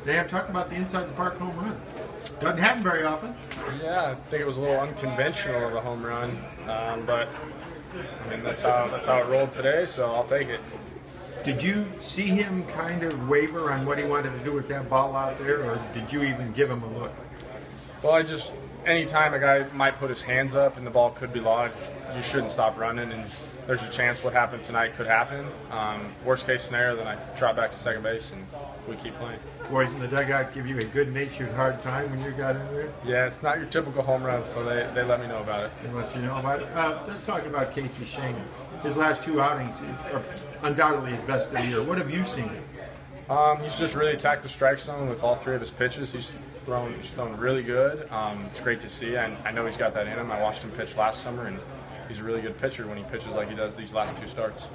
Sam, talk about the inside the park home run. Doesn't happen very often. Yeah, I think it was a little unconventional of a home run, um, but I mean that's how that's how it rolled today. So I'll take it. Did you see him kind of waver on what he wanted to do with that ball out there, or did you even give him a look? Well, I just anytime a guy might put his hands up and the ball could be lodged, you shouldn't stop running. And there's a chance what happened tonight could happen. Um, worst case scenario, then I trot back to second base and we keep playing. Boys in the dugout give you a good-natured hard time when you got in there. Yeah, it's not your typical home run, so they, they let me know about it. Unless you know about it. Uh, let's talk about Casey Shane. His last two outings are undoubtedly his best of the year. What have you seen? Um, he's just really attacked the strike zone with all three of his pitches. He's thrown he's thrown really good. Um, it's great to see. I, I know he's got that in him. I watched him pitch last summer, and he's a really good pitcher when he pitches like he does these last two starts.